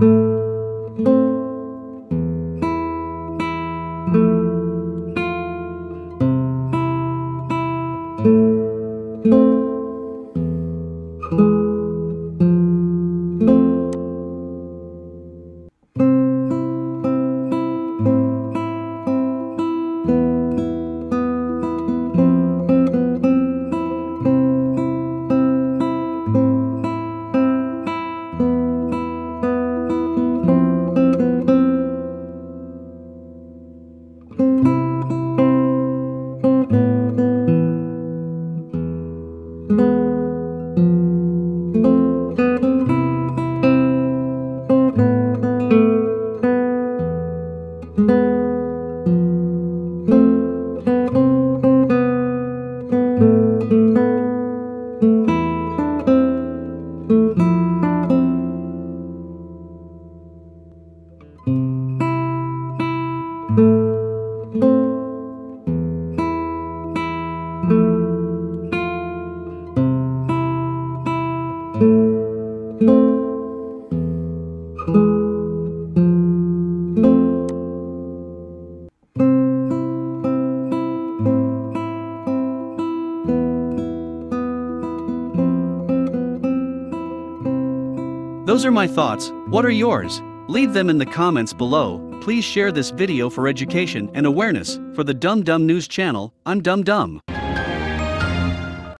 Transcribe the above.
thank you. Those are my thoughts. What are yours? Leave them in the comments below. Please share this video for education and awareness. For the Dum Dum News channel, I'm Dum Dum.